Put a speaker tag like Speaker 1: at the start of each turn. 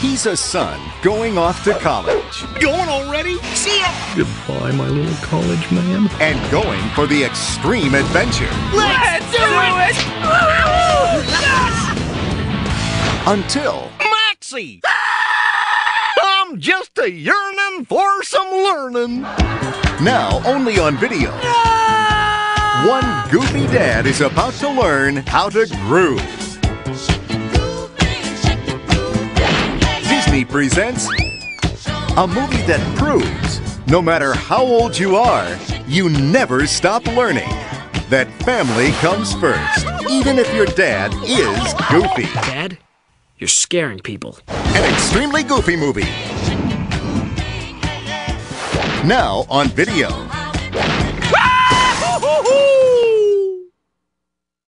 Speaker 1: He's a son going off to college
Speaker 2: Going already? See ya!
Speaker 3: Goodbye, my little college man.
Speaker 1: and going for the extreme adventure
Speaker 2: Let's do it!
Speaker 1: until
Speaker 2: Maxie! Ah! I'm just a yearning for some learning.
Speaker 1: now only on video. Ah! One goofy dad is about to learn how to groove. Disney presents a movie that proves no matter how old you are, you never stop learning. That family comes first, even if your dad is goofy.
Speaker 4: Dad, you're scaring people.
Speaker 1: An extremely goofy movie. Now on video.